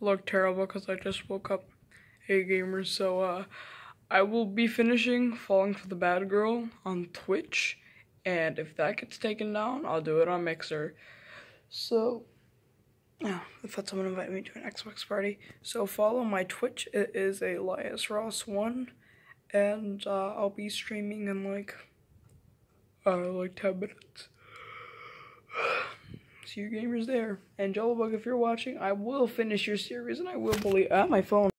look terrible because I just woke up. a gamer. so uh, I will be finishing Falling for the Bad Girl on Twitch, and if that gets taken down, I'll do it on Mixer. So, yeah, I thought someone invited me to an Xbox party. So follow my Twitch. It is Alias Ross one, and uh, I'll be streaming in like uh like ten minutes. See you gamers there. And Bug, if you're watching, I will finish your series, and I will believe. Ah, my phone.